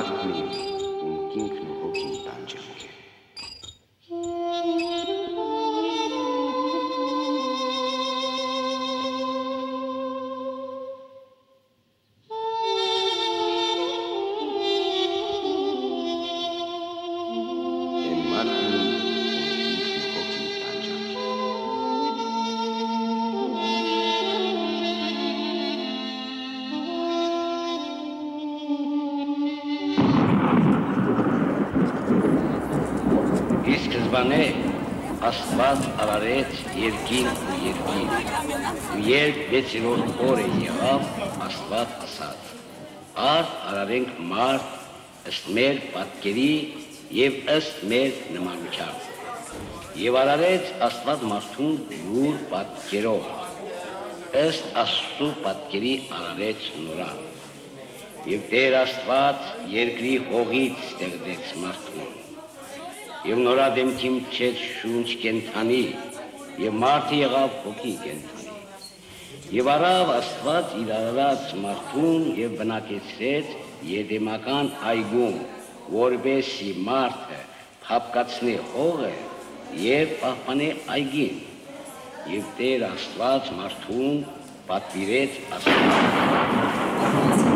dark green in king Սկզբանե Աստված արարեց երկին ու երկին։ Ու երբ վեցերորդ օրը եղավ, Աստված ասաց. «Արդ արարենք մարդ ըստ մեր պատկերի եւ ըստ մեր նմանության»։ Եվ արարեց Աստված մարդուն յուր պատկերով։ Ըստ Աստծո պատկերի արարեց նորան։ Եվ Տեր Աստված երկրի հողից ստեղծեց մարդուն եւ նորա դեմքին չեց շունչ կենթանի եւ մարդը եղավ հոգի կենթանի եւ արավ աստված իր արարած մարդուն եւ բնակեցրեց եդեմական այգում որբեսի մարդը հապկացնի հողը եւ պահպանի այգին եւ Տեր Աստված մարդուն պատվիրեց ասել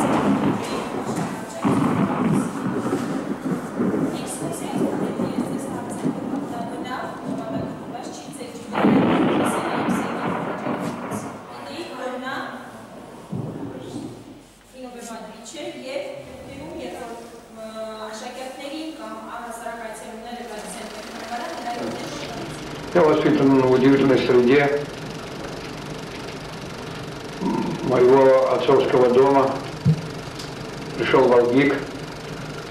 Пришел в Алгик,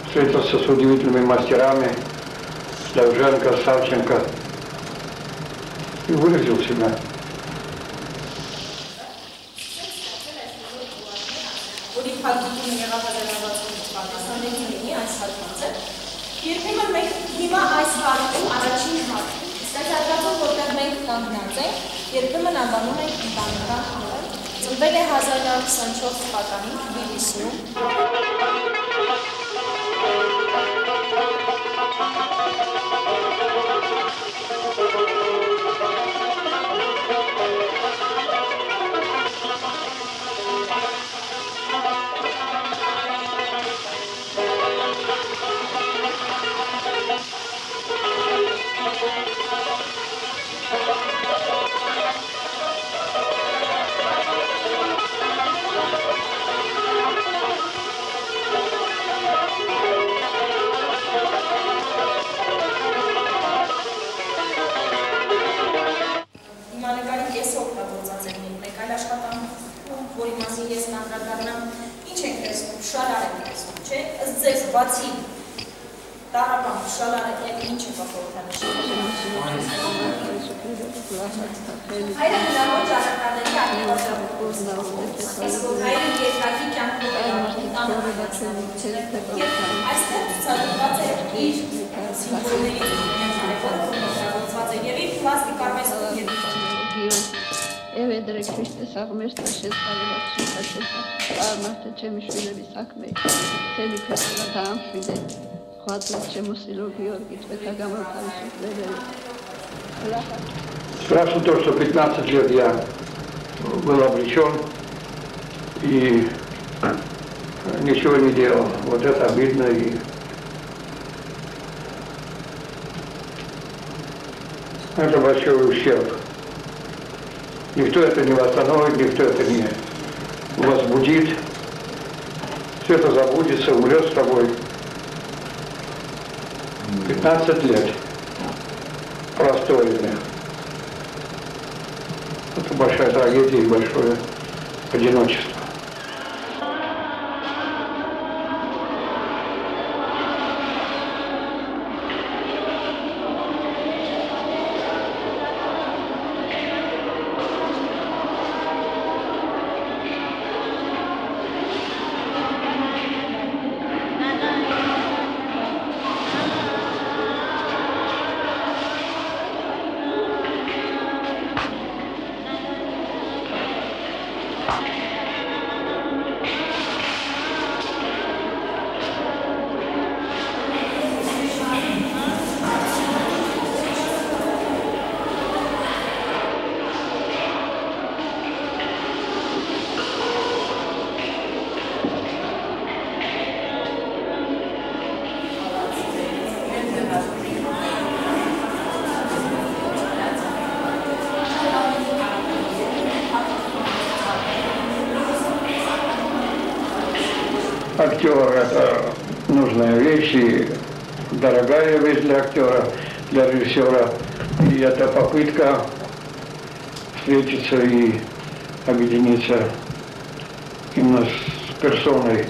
встретился с удивительными мастерами, Довженко, Савченко, и выразил себя. որի փակությունը եղավ 1960 թվականի այս հատվածը։ Երբեմն մենք հիմա այս հարկում առաջին հարկում, իսկ այս հատվածում, որտեղ մենք կանգնած ենք, երբեմն անվանում ենք ընտանեկան հողը։ Ծնվել է 1924 թվականին Թբիլիսիում։ ձեզ բացի տարապան շալարը եւ ինչ է խորհրդանշում։ Հայրը ակտիվացիա։ Իսկ որ հայրը երկակի կյանքով է այստեղ ցուցադրված է իր սիմվոլների օգտագործված են եւ իր պլաստիկ արվեստում եւ ვედრე ქრისტეს აღმერთა შესაძლებლად სიცოცხლესა წარმართა ჩემი შვილების საქმე ჩემი ქვეყანა დაამშვიდე ხვადლად შემოსილო გიორგი წვეთა გამართავისუფლებელი Страшно то, что 15 лет я был обречен и ничего не делал. Вот это обидно и это большой ущерб. Никто это не восстановит, никто это не возбудит. Все это забудется, умрет с тобой. 15 лет простойных. Это большая трагедия и большое одиночество. актер – это нужная вещь и дорогая вещь для актера, для режиссера. И это попытка встретиться и объединиться именно с персоной.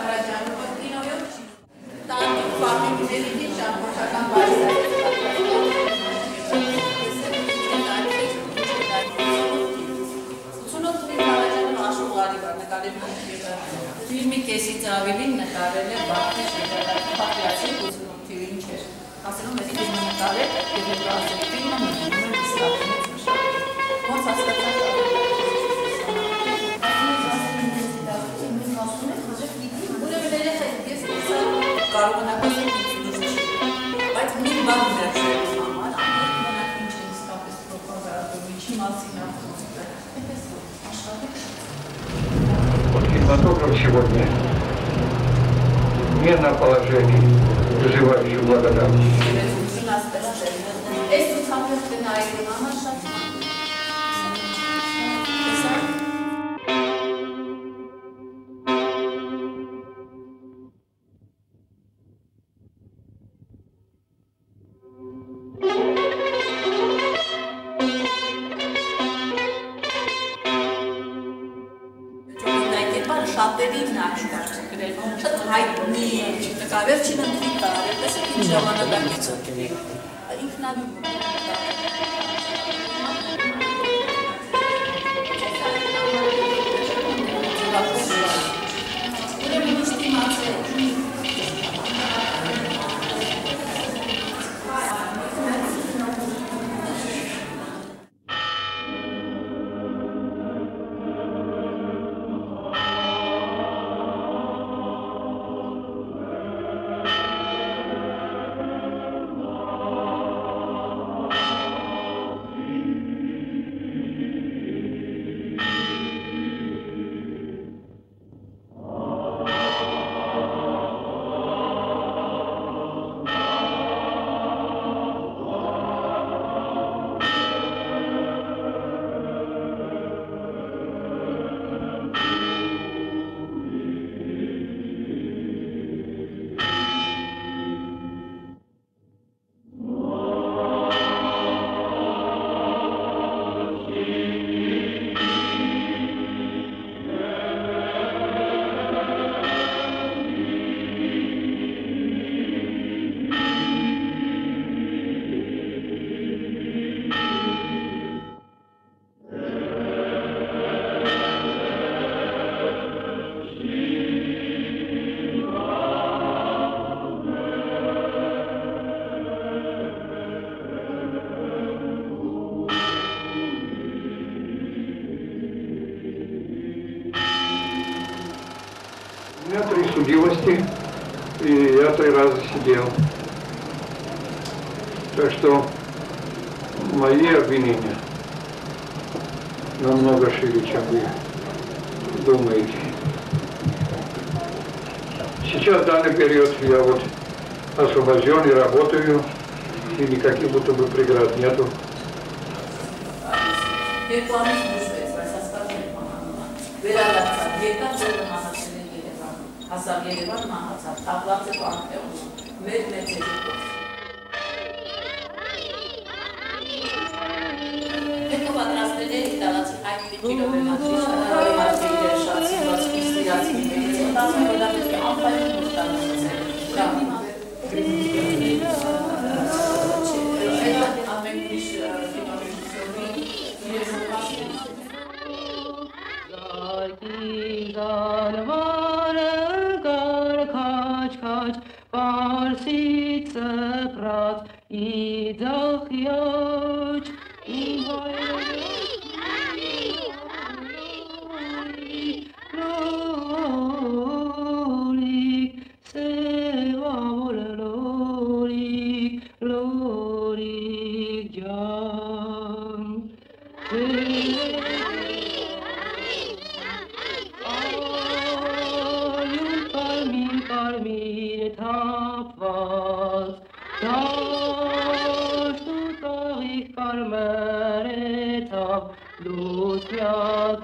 Gracias, Ֆամիլիների դի ժամանակական բարսայր։ Ֆիլմի կեսից ավելին նկարել է Բաքվի շրջակայքի պատկերացի 88 թիվի ինչ էր։ Ասելով ես ֆիլմը նկարել եւ հետո ասել ֆիլմը մնում кинематограф сегодня не на положении, вызывающем благодарность. Շատերին աշկար գրել, շատ հայտնի նկա, վերջին ընդվի տարել, տեսեք ինչ ժամանակակից է։ Ինքնավի Ուրեմն судимости, и я три раза сидел. Так что мои обвинения намного шире, чем вы думаете. Сейчас в данный период я вот освобожден и работаю, и никаких будто бы преград нету. Reklamı siz de istersen, reklamı. Beraber, yeter, beraber. Հասավ Երևան մահացավ, թաղված է Պանթեոնում, մեր մեծ երկու։ Հետո պատրաստել է իտալացի հայտնի կինոմենատրի Շարարի Երշացի, ոսկի սիրացի միներից, մտածում որ դա պետք է անպայման մուտանացել։ tuturih palmeretab, Luz prea